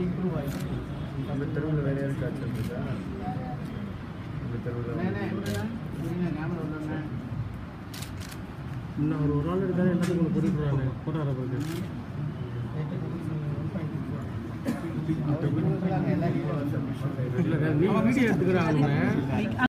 improve అయింది మిత్రులు వేరే ఖర్చు మిత్రులు இன்னும் ஒரு ஒரு ஆள் எடுத்தாலும் என்னத்துக்கு உங்களுக்கு கூட்டிகிட்டு போகிறாங்க போட்டாரா பிறகு இல்லை வீடியோ எடுத்துக்கிறாங்க